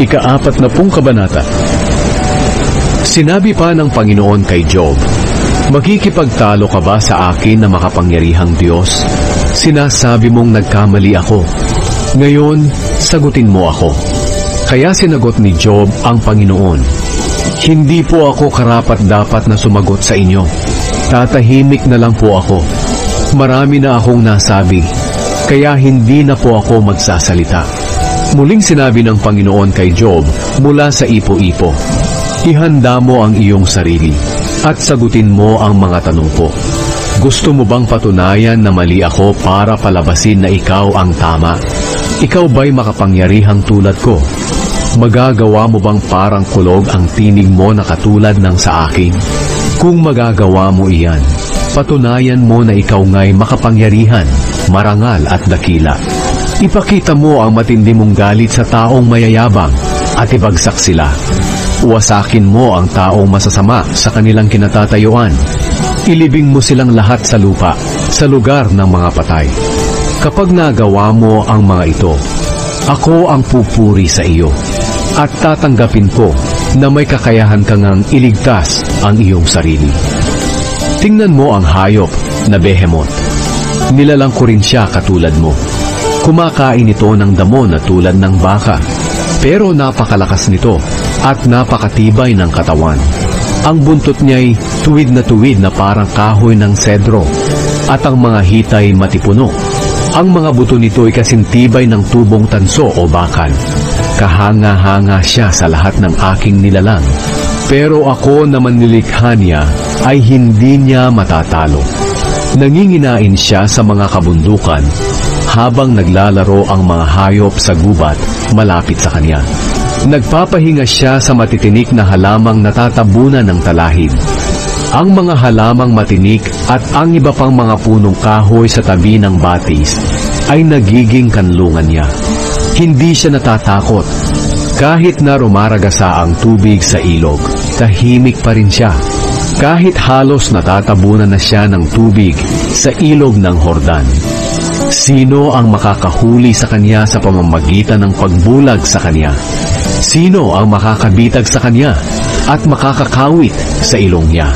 Ikaapat na pong kabanata. Sinabi pa ng Panginoon kay Job, Makikipagtalo ka ba sa akin na makapangyarihang Diyos? Sinasabi mong nagkamali ako. Ngayon, sagutin mo ako. Kaya sinagot ni Job ang Panginoon, Hindi po ako karapat dapat na sumagot sa inyo. Tatahimik na lang po ako. Marami na akong nasabi, kaya hindi na po ako magsasalita. Muling sinabi ng Panginoon kay Job mula sa ipo-ipo, Ihanda mo ang iyong sarili at sagutin mo ang mga tanong ko. Gusto mo bang patunayan na mali ako para palabasin na ikaw ang tama? Ikaw ba'y makapangyarihang tulad ko? Magagawa mo bang parang kulog ang tinig mo na katulad ng sa akin? Kung magagawa mo iyan, patunayan mo na ikaw nga'y makapangyarihan, marangal at dakila. Ipakita mo ang matindi mong galit sa taong mayayabang at ibagsak sila. Uwasakin mo ang taong masasama sa kanilang kinatatayuan. Ilibing mo silang lahat sa lupa, sa lugar ng mga patay. Kapag nagawa mo ang mga ito, ako ang pupuri sa iyo at tatanggapin ko na may kakayahan kang ang iligtas ang iyong sarili. Tingnan mo ang hayop na behemoth. Nilalang ko rin siya katulad mo. Kumakain ito ng damo na tulad ng baka, pero napakalakas nito at napakatibay ng katawan. Ang buntot niya'y tuwid na tuwid na parang kahoy ng sedro at ang mga hitay matipuno. Ang mga buto nito ay kasintibay ng tubong tanso o bakal. Kahanga-hanga siya sa lahat ng aking nilalang. Pero ako na manlilikha niya ay hindi niya matatalo. Nanginginain siya sa mga kabundukan habang naglalaro ang mga hayop sa gubat malapit sa kanya. Nagpapahinga siya sa matitinik na halamang natatabunan ng talahib. Ang mga halamang matinik at ang iba pang mga punong kahoy sa tabi ng batis ay nagiging kanlungan niya. Hindi siya natatakot. Kahit na rumaragasa ang tubig sa ilog, tahimik pa rin siya. Kahit halos natatabunan na siya ng tubig sa ilog ng Hordan. Sino ang makakahuli sa kanya sa pamamagitan ng pagbulag sa kanya? Sino ang makakabitag sa kanya at makakakawit sa ilong niya?